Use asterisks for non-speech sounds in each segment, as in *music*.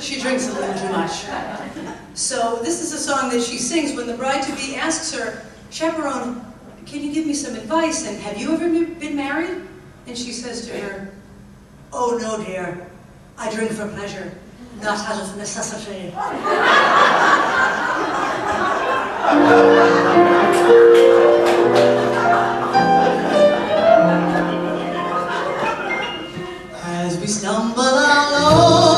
She drinks a little too much. So this is a song that she sings when the bride-to-be asks her, chaperone, can you give me some advice? And have you ever been married? And she says to her, oh no dear, I drink for pleasure, not out of necessity. As we stumble along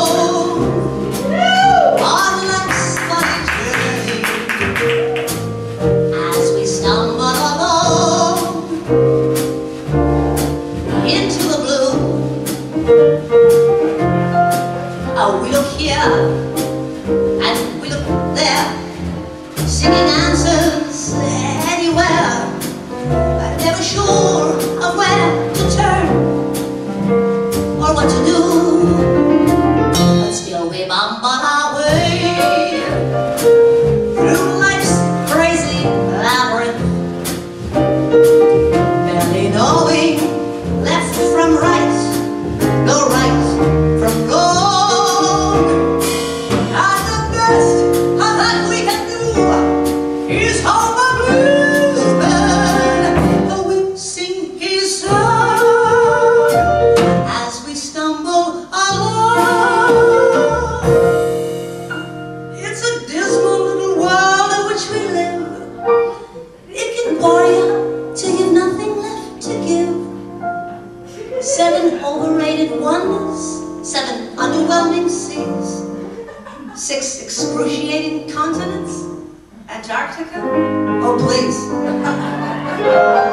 and we look there, singing answers anywhere, but never sure of where to turn or what to do. But still we bumble our way. Through life's crazy labyrinth, barely knowing left from right, Seven overrated wonders, seven underwhelming seas, six excruciating continents, Antarctica? Oh, please. *laughs*